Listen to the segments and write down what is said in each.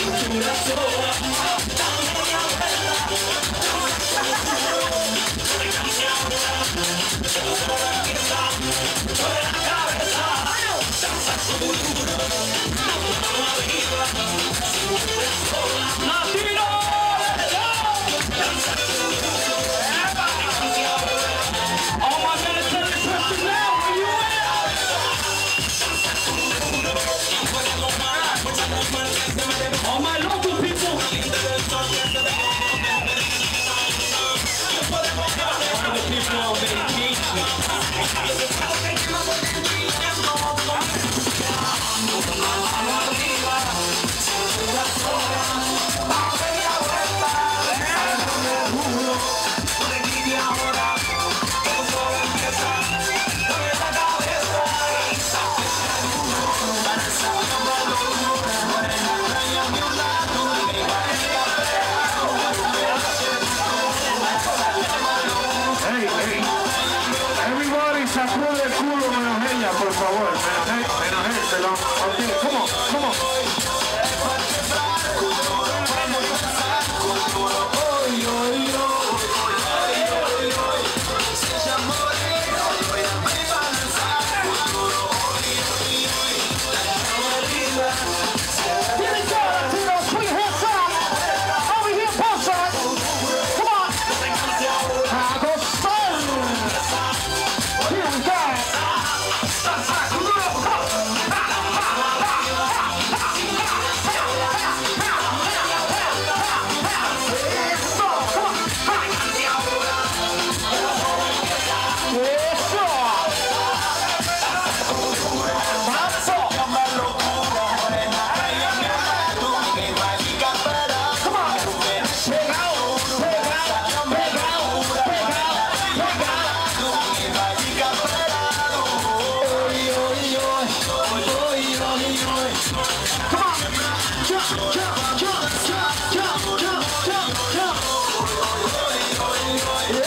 You're cintura sola on, come on.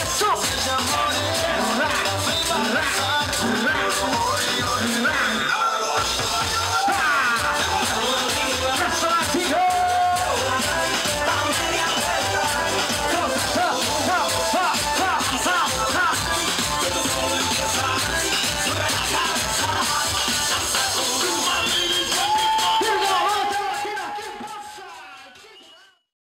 Stop!